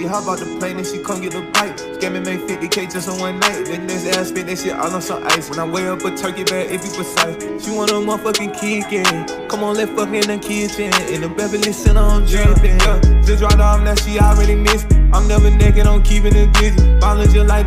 she hop out the plane and she come get the bite. Scamming made 50k just on one night. Then this ass spit that shit all on some ice. When I weigh up a turkey bag, if you precise. She want a motherfucking kickin'. Come on, let's fuck in the kitchen. In the Beverly Center, I'm drippin'. Yeah. Just right off, now she already missed. I'm never naked, I'm keeping it busy. Ballin' just like